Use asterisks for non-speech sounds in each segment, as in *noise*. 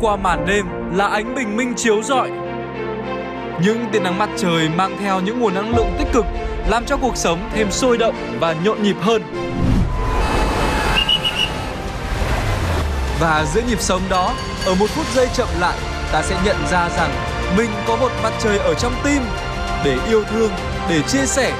qua màn đêm là ánh bình minh chiếu rọi. Những tia nắng mặt trời mang theo những nguồn năng lượng tích cực làm cho cuộc sống thêm sôi động và nhộn nhịp hơn. Và giữa nhịp sống đó, ở một phút giây chậm lại, ta sẽ nhận ra rằng mình có một mặt trời ở trong tim để yêu thương, để chia sẻ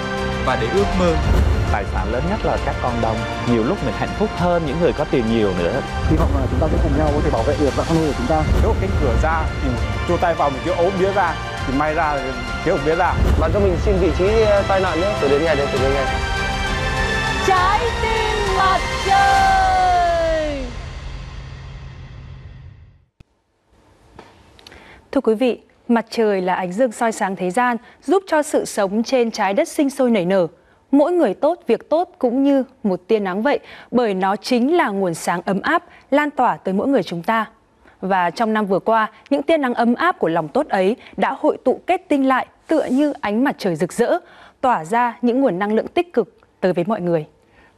và để ước mơ. Tài sản lớn nhất là các con đông. Nhiều lúc mình hạnh phúc hơn những người có tiền nhiều nữa. Hy vọng là chúng ta sẽ cùng nhau có thể bảo vệ được con nuôi của chúng ta. Nếu cánh cửa ra thì chua tay vào một cái ốm bía ra thì may ra cái ốm bía ra. Bạn cho mình xin vị trí tai nạn nhé, từ đến ngày đến từ đến ngày. Trái tim mặt trời. Thưa quý vị, mặt trời là ánh dương soi sáng thế gian, giúp cho sự sống trên trái đất sinh sôi nảy nở. Mỗi người tốt, việc tốt cũng như một tia nắng vậy, bởi nó chính là nguồn sáng ấm áp, lan tỏa tới mỗi người chúng ta. Và trong năm vừa qua, những tia nắng ấm áp của lòng tốt ấy đã hội tụ kết tinh lại tựa như ánh mặt trời rực rỡ, tỏa ra những nguồn năng lượng tích cực tới với mọi người.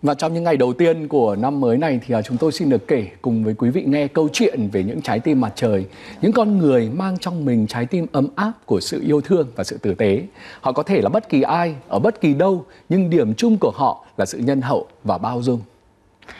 Và trong những ngày đầu tiên của năm mới này thì à, chúng tôi xin được kể cùng với quý vị nghe câu chuyện về những trái tim mặt trời, những con người mang trong mình trái tim ấm áp của sự yêu thương và sự tử tế. Họ có thể là bất kỳ ai, ở bất kỳ đâu, nhưng điểm chung của họ là sự nhân hậu và bao dung.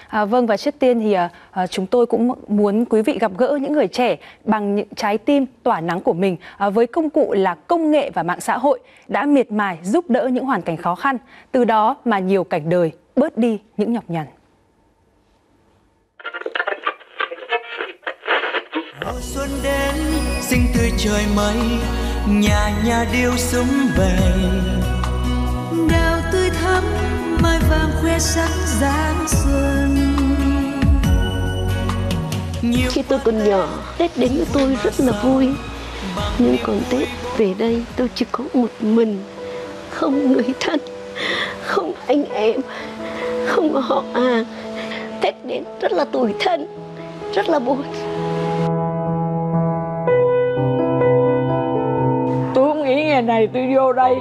À, vâng và trước tiên thì à, à chúng tôi cũng muốn quý vị gặp gỡ những người trẻ bằng những trái tim tỏa nắng của mình à, với công cụ là công nghệ và mạng xã hội đã miệt mài giúp đỡ những hoàn cảnh khó khăn, từ đó mà nhiều cảnh đời bớt đi những nhọc nhằn. Mùa xuân đến xinh tươi trời mây nhà nhà điêu súng về. Đào tươi thắm mai vàng khoe sắc giáng xuân. Khi tôi còn nhỏ tết đến với tôi rất là vui. Nhưng còn tết về đây tôi chỉ có một mình. Không người thân không anh em không có họ à tết đến rất là tủi thân rất là buồn tôi không nghĩ ngày này tôi vô đây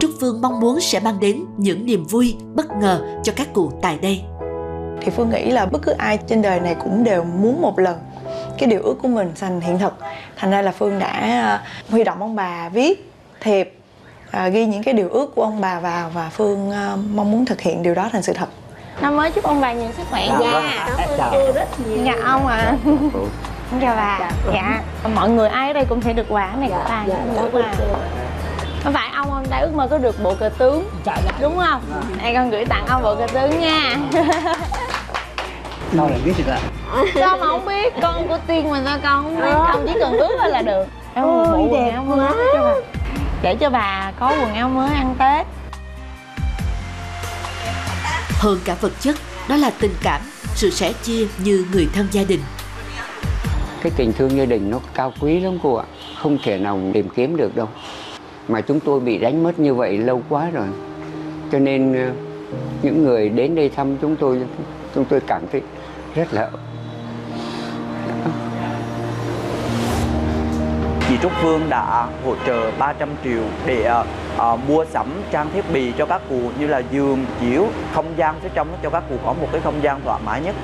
Trúc Phương mong muốn sẽ mang đến những niềm vui, bất ngờ cho các cụ tại đây. Thì Phương nghĩ là bất cứ ai trên đời này cũng đều muốn một lần cái điều ước của mình thành hiện thực. Thành ra là Phương đã huy động ông bà viết thiệp à, ghi những cái điều ước của ông bà vào và Phương à, mong muốn thực hiện điều đó thành sự thật. Năm mới chúc ông bà nhiều sức khỏe Dạ, nha. vâng. Cảm ơn cô rất nhiều. Dạ ông ạ. Xin chào bà. Dạ. Mọi người ai ở đây cũng sẽ được quà này của bà. dạ, quà. cô. Có phải ông hôm nay ước mơ có được bộ cờ tướng? Đúng không? Đây con gửi tặng ông bộ cờ tướng nha. *laughs* Sao lại biết được ạ? Sao mà không biết? Con của Tiên mà sao con không biết? Ông chỉ cần ước thôi là được. Em bộ Ôi, quần đẹp áo mới quá. cho bà. Để cho bà có quần áo mới ăn Tết. Hơn cả vật chất, đó là tình cảm, sự sẻ chia như người thân gia đình. cái tình thương gia đình nó cao quý lắm cô ạ không thể nào tìm kiếm được đâu mà chúng tôi bị đánh mất như vậy lâu quá rồi cho nên ờ, những người đến đây thăm chúng tôi chúng tôi cảm thấy rất là Trúc Phương đã hỗ trợ 300 triệu để uh, mua sắm trang thiết bị cho các cụ như là giường, chiếu, không gian phía trong cho các cụ có một cái không gian thoải mái nhất.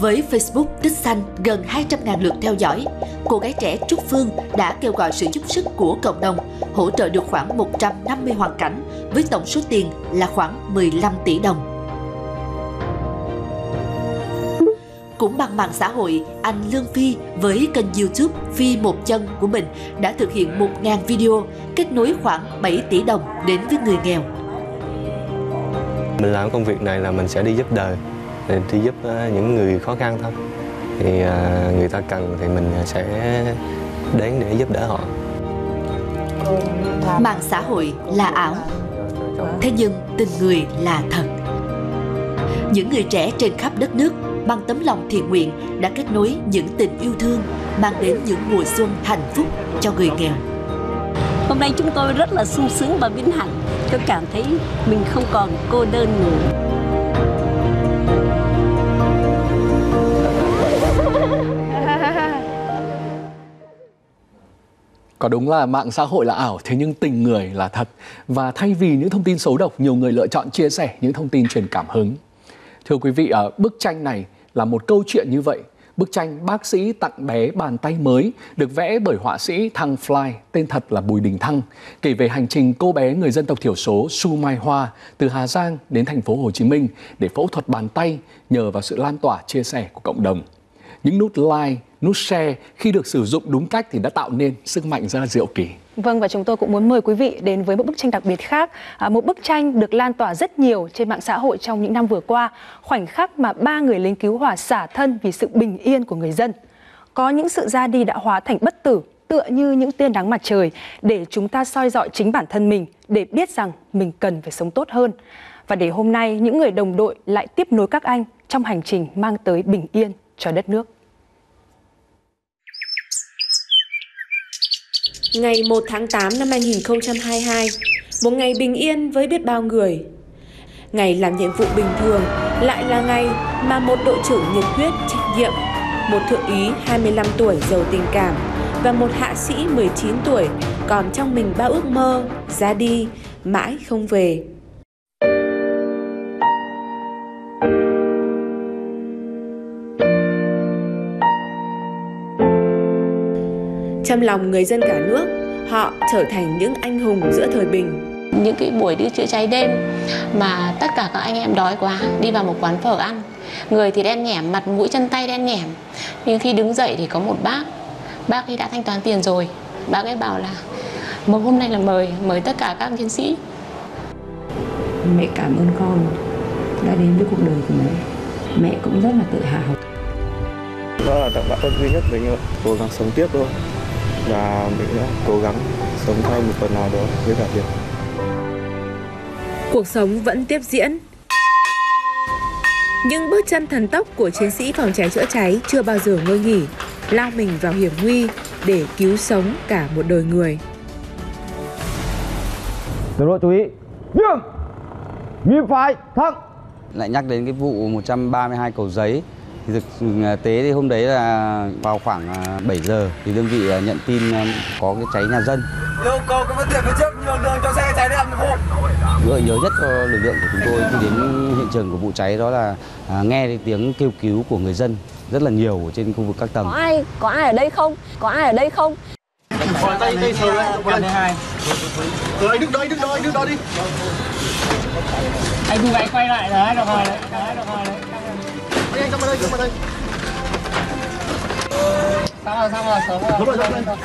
Với Facebook Tích Xanh gần 200.000 lượt theo dõi, cô gái trẻ Trúc Phương đã kêu gọi sự giúp sức của cộng đồng, hỗ trợ được khoảng 150 hoàn cảnh với tổng số tiền là khoảng 15 tỷ đồng. Cũng bằng mạng xã hội, anh Lương Phi với kênh YouTube Phi Một Chân của mình đã thực hiện 1.000 video kết nối khoảng 7 tỷ đồng đến với người nghèo. Mình làm công việc này là mình sẽ đi giúp đời, đi giúp ờ, những người khó khăn thôi. Thì ờ, người ta cần thì mình sẽ đến để giúp đỡ họ. Mạng xã hội là ảo, thế nhưng tình người là thật. Những người trẻ trên khắp đất nước bằng tấm lòng thiện nguyện đã kết nối những tình yêu thương mang đến những mùa xuân hạnh phúc cho người nghèo. hôm nay chúng tôi rất là sung sướng và vinh hạnh tôi cảm thấy mình không còn cô đơn nữa Có đúng là mạng xã hội là ảo, thế nhưng tình người là thật. Và thay vì những thông tin xấu độc, nhiều người lựa chọn chia sẻ những thông tin truyền cảm hứng. Thưa quý vị, ở bức tranh này là một câu chuyện như vậy. Bức tranh Bác sĩ tặng bé bàn tay mới được vẽ bởi họa sĩ Thăng Fly, tên thật là Bùi Đình Thăng, kể về hành trình cô bé người dân tộc thiểu số Su Mai Hoa từ Hà Giang đến thành phố Hồ Chí Minh để phẫu thuật bàn tay nhờ vào sự lan tỏa chia sẻ của cộng đồng. Những nút like, nút share khi được sử dụng đúng cách thì đã tạo nên sức mạnh rất là diệu kỳ. Vâng và chúng tôi cũng muốn mời quý vị đến với một bức tranh đặc biệt khác. À, một bức tranh được lan tỏa rất nhiều trên mạng xã hội trong những năm vừa qua. Khoảnh khắc mà ba người lính cứu hỏa xả thân vì sự bình yên của người dân. Có những sự ra đi đã hóa thành bất tử tựa như những tia nắng mặt trời để chúng ta soi dọi chính bản thân mình để biết rằng mình cần phải sống tốt hơn. Và để hôm nay những người đồng đội lại tiếp nối các anh trong hành trình mang tới bình yên cho đất nước. Ngày 1 tháng 8 năm 2022, một ngày bình yên với biết bao người. Ngày làm nhiệm vụ bình thường lại là ngày mà một đội trưởng nhiệt huyết trách nhiệm, một thượng úy 25 tuổi giàu tình cảm và một hạ sĩ 19 tuổi còn trong mình bao ước mơ ra đi mãi không về. Trong lòng người dân cả nước, họ trở thành những anh hùng giữa thời bình. những cái buổi đi chữa cháy đêm mà tất cả các anh em đói quá đi vào một quán phở ăn. Người thì đen nhẻm mặt mũi chân tay đen nhẻm. Nhưng khi đứng dậy thì có một bác bác ấy đã thanh toán tiền rồi. Bác ấy bảo là một hôm nay là mời mời tất cả các chiến sĩ. Mẹ cảm ơn con đã đến với cuộc đời của mẹ mẹ cũng rất là tự hào. Đó là tặng bạn ơn duy nhất mình cố gắng sống tiếp thôi và mình đã cố gắng sống theo một phần nào đó với cả việc Cuộc sống vẫn tiếp diễn. Nhưng bước chân thần tốc của chiến sĩ phòng cháy chữa cháy chưa bao giờ ngơi nghỉ, lao mình vào hiểm nguy để cứu sống cả một đời người. Đồng đội chú ý. Nghiêng. Nghiêng phải, thẳng. lại nhắc đến cái vụ 132 cầu giấy thì thực à, tế thì hôm đấy là vào khoảng à, 7 giờ thì đơn vị à, nhận tin à, có cái cháy nhà dân yêu cầu các phương tiện phía trước nhường đường cho xe cháy làm nhiệm vụ gợi nhớ nhất cho lực lượng của chúng tôi khi đến hiện trường của vụ cháy đó là à, nghe thấy tiếng kêu cứu của người dân rất là nhiều ở trên khu vực các tầng Có ai, có ai ở đây không? Có ai ở đây không? tay tay sờ đấy lần hai rồi anh đứng anh đứng anh đứng đó đi anh vừa anh quay lại đấy được rồi đấy đấy được rồi đấy anh anh come vào đây come vào đây xong rồi xong rồi sớm rồi. Đúng rồi đúng rồi.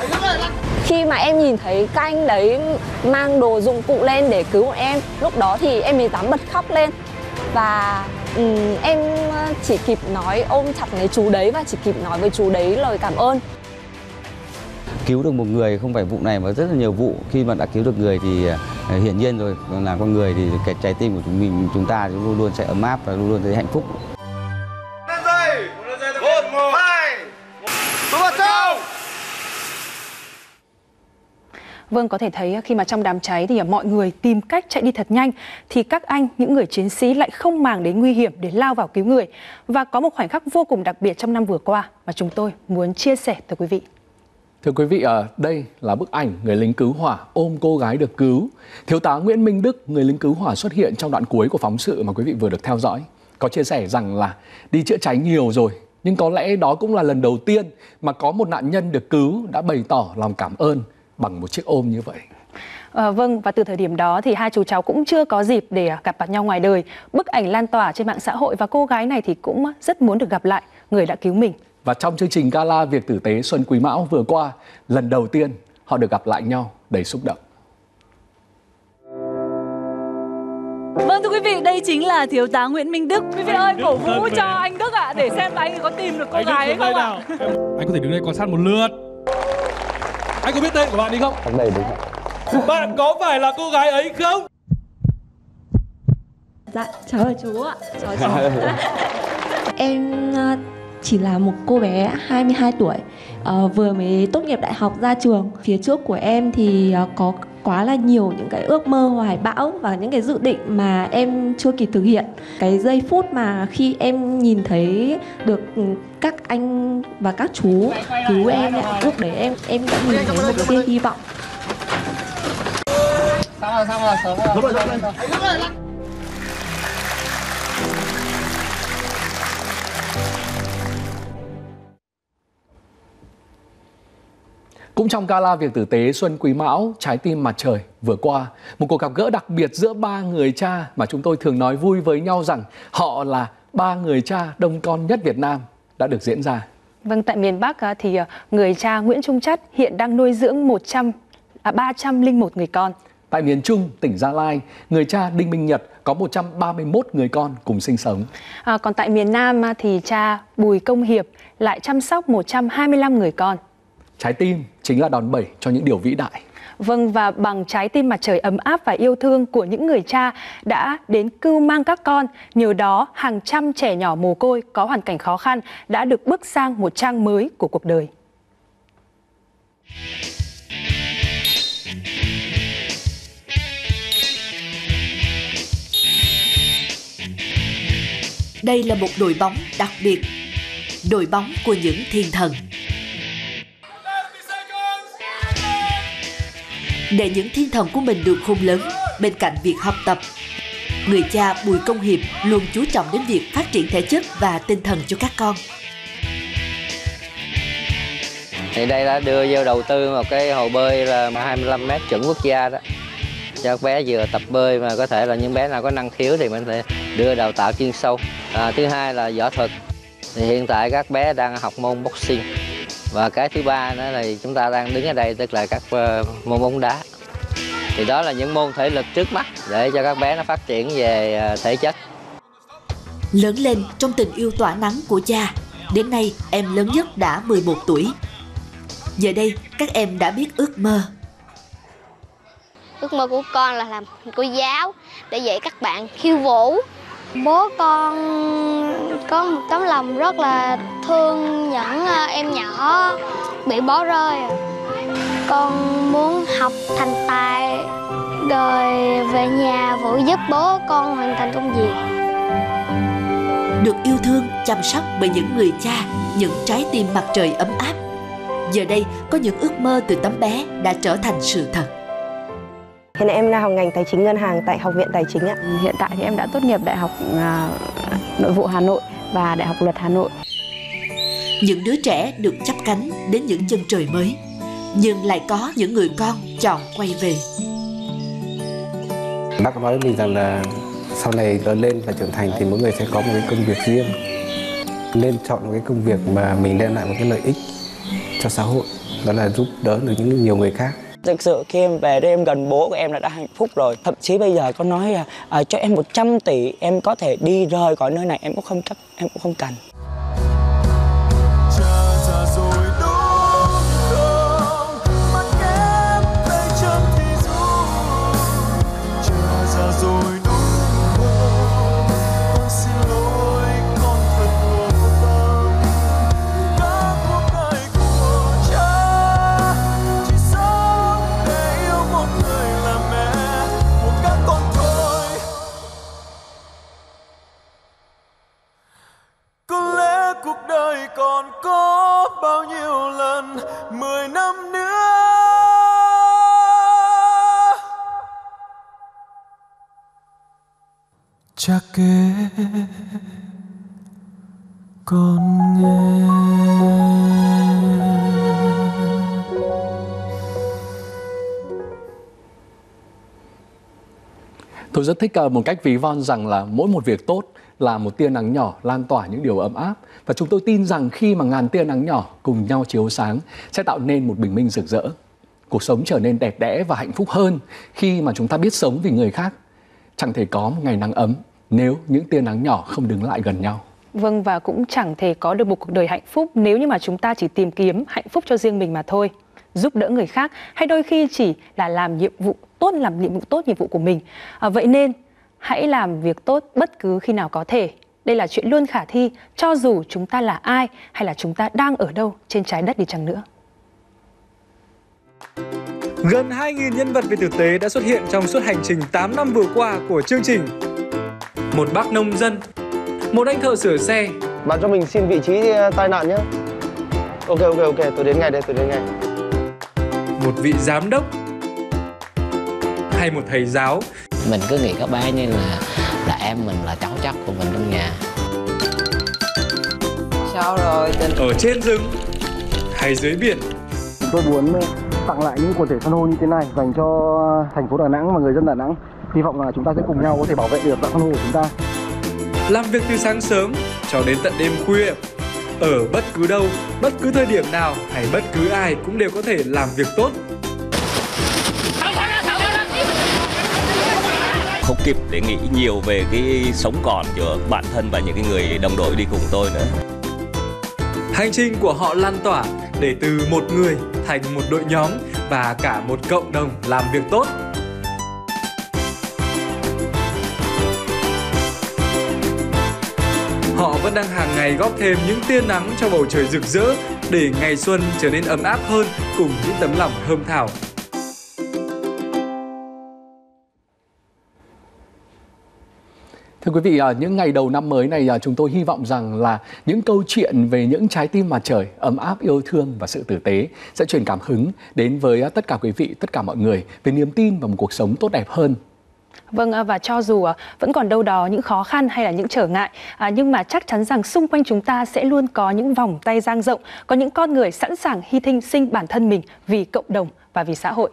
Khi mà em nhìn thấy các anh đấy mang đồ dụng cụ lên để cứu bọn em Lúc đó thì em mới dám bật khóc lên. Và ừm, em chỉ kịp nói ôm chặt lấy chú đấy và chỉ kịp nói với chú đấy lời cảm ơn. Cứu được một người không phải vụ này mà rất là nhiều vụ. Khi mà đã cứu được người thì à, hiển nhiên rồi là con người thì cái trái tim của chúng mình chúng ta thì luôn luôn sẽ ấm áp và luôn luôn thấy hạnh phúc Vâng, có thể thấy à, khi mà trong đám cháy thì à, mọi người tìm cách chạy đi thật nhanh thì các anh, những người chiến sĩ lại không màng đến nguy hiểm để lao vào cứu người. Và có một khoảnh khắc vô cùng đặc biệt trong năm vừa qua mà chúng tôi muốn chia sẻ tới quý vị. Thưa quý vị, ở đây là bức ảnh người lính cứu hỏa ôm cô gái được cứu. Thiếu tá Nguyễn Minh Đức, người lính cứu hỏa xuất hiện trong đoạn cuối của phóng sự mà quý vị vừa được theo dõi. Có chia sẻ rằng là đi chữa cháy nhiều rồi, nhưng có lẽ đó cũng là lần đầu tiên mà có một nạn nhân được cứu đã bày tỏ lòng cảm ơn bằng một chiếc ôm như vậy. À, vâng, và từ thời điểm đó thì hai chú cháu cũng chưa có dịp để gặp mặt nhau ngoài đời. Bức ảnh lan tỏa trên mạng xã hội và cô gái này thì cũng rất muốn được gặp lại người đã cứu mình. Và trong chương trình gala Việc Tử tế Xuân Quý Mão vừa qua, lần đầu tiên họ được gặp lại nhau đầy xúc động. Vâng thưa quý vị, đây chính là thiếu tá Nguyễn Minh Đức. Quý vị ơi, cổ vũ cho anh Đức ạ để xem là anh có tìm được cô Anh Đức gái ấy không ạ? Anh có thể đứng đây quan sát một lượt. Anh có biết tên của bạn đi không? đây đúng Bạn có phải là cô gái ấy không? Dạ, cháu là chú ạ. Cháu cháu. *laughs* em ờ, chỉ là một cô bé 22 tuổi, ờ, vừa mới tốt nghiệp đại học ra trường. Phía trước của em thì ờ, có quá là nhiều những cái ước mơ hoài bão và những cái dự định mà em chưa kịp thực hiện. Cái giây phút mà khi em nhìn thấy được các anh và các chú cứu em ấy, lúc đấy em em đã nhìn thấy một tia hy vọng. Xong rồi xong rồi sớm rồi. Đúng rồi, đúng rồi. Cũng trong gala việc tử tế Xuân Quý Mão, Trái tim mặt trời vừa qua, một cuộc gặp gỡ đặc biệt giữa ba người cha mà chúng tôi thường nói vui với nhau rằng họ là ba người cha đông con nhất Việt Nam đã được diễn ra. Vâng, tại miền Bắc à, thì à, người cha Nguyễn Trung Chất hiện đang nuôi dưỡng 100 à, 301 người con. Tại miền Trung, tỉnh Gia Lai, người cha Đinh Minh Nhật có 131 người con cùng sinh sống. À, còn tại miền Nam à, thì cha Bùi Công Hiệp lại chăm sóc 125 người con. Trái tim chính là đòn bẩy cho những điều vĩ đại. Vâng và bằng trái tim mặt trời ấm áp và yêu thương của những người cha đã đến cưu mang các con, nhờ đó hàng trăm trẻ nhỏ mồ côi có hoàn cảnh khó khăn đã được bước sang một trang mới của cuộc đời. Đây là một đội bóng đặc biệt, đội bóng của những thiên thần. Để những thiên thần của mình được khôn lớn, bên cạnh việc học tập, người cha Bùi Công Hiệp luôn chú trọng đến việc phát triển thể chất và tinh thần cho các con. Thì đây đã đưa vô đầu tư một cái hồ bơi là 25 mét chuẩn quốc gia đó. Cho bé vừa tập bơi mà có thể là những bé nào có năng khiếu thì mình sẽ đưa đào tạo chuyên sâu. À, thứ hai là võ thuật. Thì hiện tại các bé đang học môn boxing và cái thứ ba nữa là chúng ta đang đứng ở đây tức là các uh, môn bóng đá thì đó là những môn thể lực trước mắt để cho các bé nó phát triển về uh, thể chất Lớn lên trong tình yêu tỏa nắng của cha, đến nay em lớn nhất đã 11 tuổi. Giờ đây, các em đã biết ước mơ. Ước mơ của con là làm cô giáo để dạy các bạn khiêu vũ. Bố con có một tấm lòng rất là thương những à, em nhỏ bị bỏ rơi. Con muốn học thành tài rồi về nhà phụ giúp bố con hoàn thành công việc. Được yêu thương, chăm sóc bởi những người cha, những trái tim mặt trời ấm áp. Giờ đây, có những ước mơ từ tấm bé đã trở thành sự thật. Hiện nay em đang học ngành tài chính ngân hàng tại Học viện Tài chính ạ. Hiện tại thì em đã tốt nghiệp Đại học à, Nội vụ Hà Nội và Đại học Luật Hà Nội. Những đứa trẻ được chắp cánh đến những chân trời mới, nhưng lại có những người con chọn quay về. Bác nói với mình rằng là sau này lớn lên và trưởng thành thì mỗi người sẽ có một cái công việc riêng. Nên chọn một cái công việc mà mình đem lại một cái lợi ích cho xã hội, đó là giúp đỡ được những nhiều người khác. Thực sự khi em về đây em gần bố của em là đã hạnh phúc rồi. Thậm chí bây giờ có nói là à, cho em 100 tỷ em có thể đi rời khỏi nơi này em cũng không chấp em cũng không cần. Tôi rất thích ờ, một cách ví von rằng là mỗi một việc tốt là một tia nắng nhỏ lan tỏa những điều ấm áp và chúng tôi tin rằng khi mà ngàn tia nắng nhỏ cùng nhau chiếu sáng sẽ tạo nên một bình minh rực rỡ. Cuộc sống trở nên đẹp đẽ và hạnh phúc hơn khi mà chúng ta biết sống vì người khác. Chẳng thể có một ngày nắng ấm nếu những tia nắng nhỏ không đứng lại gần nhau. Vâng và cũng chẳng thể có được một cuộc đời hạnh phúc nếu như mà chúng ta chỉ tìm kiếm hạnh phúc cho riêng mình mà thôi. Giúp đỡ người khác hay đôi khi chỉ là làm nhiệm vụ tốt làm nhiệm vụ tốt nhiệm vụ của mình. À, vậy nên hãy làm việc tốt bất cứ khi nào có thể. Đây là chuyện luôn khả thi cho dù chúng ta là ai hay là chúng ta đang ở đâu trên trái đất đi chăng nữa. Gần 2.000 nhân vật về thực tế đã xuất hiện trong suốt hành trình 8 năm vừa qua của chương trình. Một bác nông dân, một anh thợ sửa xe. Bạn cho mình xin vị trí ờ, tai nạn nhé. Ok ok ok, tôi đến ngay đây, tôi đến ngay. Một vị giám đốc hay một thầy giáo. Mình cứ nghĩ các bé như là là em mình là cháu chắc của mình trong nhà. Sao rồi? Ở trên rừng hay dưới biển. Tôi muốn tặng lại những quần thể san hô như thế này dành cho thành phố Đà Nẵng và người dân Đà Nẵng. Hy vọng là chúng ta sẽ cùng nhau có thể bảo vệ được dạng san hô của chúng ta. Làm việc từ sáng sớm cho đến tận đêm khuya. Ở bất cứ đâu, bất cứ thời điểm nào hay bất cứ ai cũng đều có thể làm việc tốt. không kịp để nghĩ nhiều về cái sống còn của bản thân và những cái người đồng đội đi cùng tôi nữa. Hành trình của họ lan tỏa để từ một người thành một đội nhóm và cả một cộng đồng làm việc tốt. Vẫn đang hàng ngày góp thêm những tia nắng cho bầu trời rực rỡ để ngày xuân trở nên ấm áp hơn cùng những tấm lòng thơm thảo. Thưa quý vị, à, những ngày đầu năm mới này à, chúng tôi hy vọng rằng là những câu chuyện về những trái tim mặt trời ấm áp yêu thương và sự tử tế sẽ truyền cảm hứng đến với à, tất cả quý vị, tất cả mọi người về niềm tin và một cuộc sống tốt đẹp hơn. Vâng à, và cho dù à, vẫn còn đâu đó những khó khăn hay là những trở ngại à, nhưng mà chắc chắn rằng xung quanh chúng ta sẽ luôn có những vòng tay dang rộng, có những con người sẵn sàng hy sinh sinh bản thân mình vì cộng đồng và vì xã hội.